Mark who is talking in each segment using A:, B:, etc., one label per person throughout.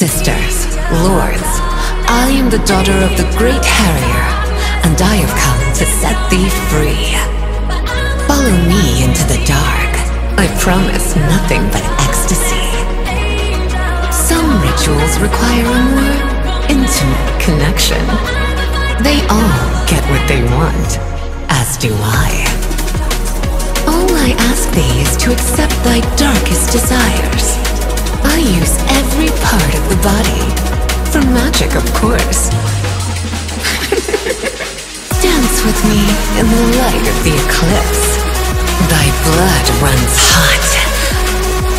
A: Sisters, lords, I am the daughter of the great Harrier, and I have come to set thee free. Follow me into the dark. I promise nothing but ecstasy. Some rituals require a more intimate connection. They all get what they want, as do I. All I ask thee is to accept thy darkest desires. Magic, of course. Dance with me in the light of the eclipse. Thy blood runs hot.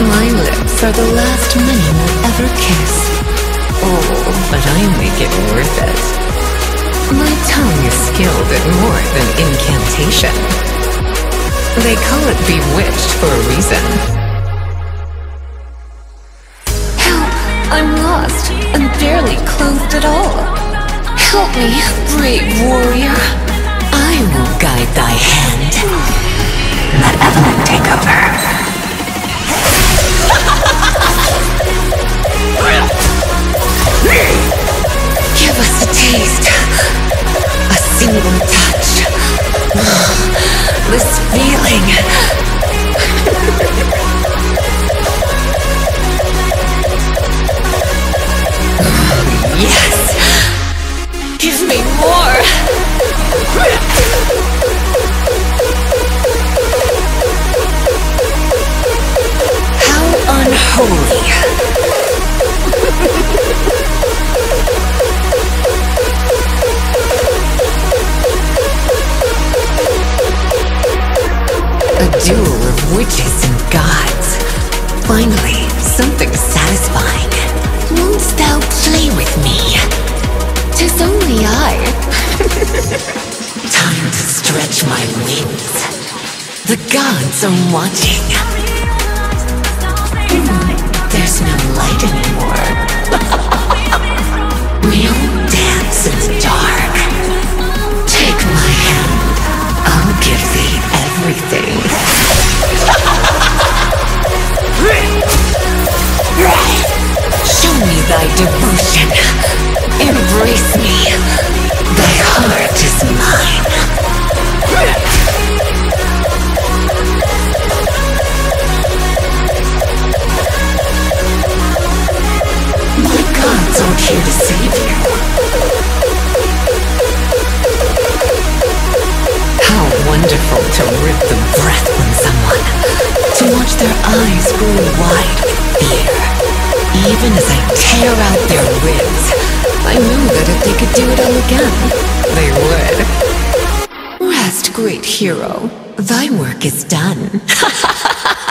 A: My lips are the last many will ever kiss. Oh, but I make it worth it. My tongue is skilled at more than incantation. They call it bewitched for a reason. I'm lost and barely clothed at all. Help me, brave warrior. I will guide thy hand. Let Evelynn take over. Give us a taste. A single touch. This feeling. A duel of witches and gods. Finally, something satisfying. Won't thou play with me? Tis only I. Time to stretch my wings. The gods are watching. Thy devotion. Embrace me. Thy heart is mine. My gods aren't here to save you. How wonderful to rip the breath from someone. To watch their eyes grow wide. Even as I tear out their ribs, I knew that if they could do it all again, they would. Rest, great hero. Thy work is done.